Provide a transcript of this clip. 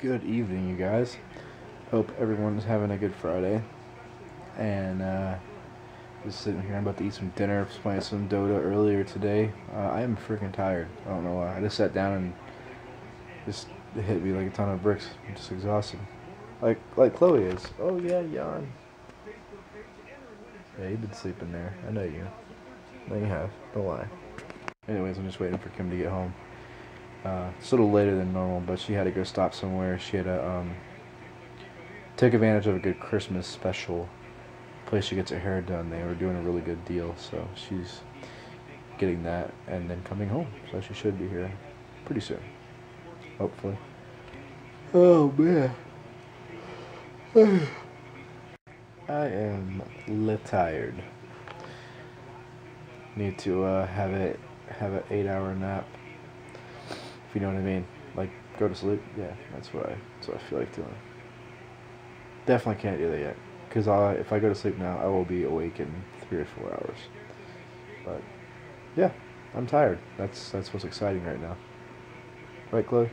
Good evening, you guys. Hope everyone's having a good Friday. And uh, just sitting here, I'm about to eat some dinner. Playing some Dota earlier today. Uh, I am freaking tired. I don't know why. I just sat down and just hit me like a ton of bricks. I'm just exhausted. Like like Chloe is. Oh yeah, yawn. Yeah, you've been sleeping there. I know you. No, you have. Don't lie. Anyways, I'm just waiting for Kim to get home. Uh, it's a little later than normal, but she had to go stop somewhere. She had to um, take advantage of a good Christmas special place she gets her hair done. They were doing a really good deal, so she's getting that and then coming home. So she should be here pretty soon, hopefully. Oh man. I am lit tired. Need to uh, have it have an eight hour nap. If you know what I mean. Like go to sleep. Yeah, that's what I that's what I feel like doing. Definitely can't do that yet. Cause I, if I go to sleep now, I will be awake in three or four hours. But yeah, I'm tired. That's that's what's exciting right now. Right, Chloe?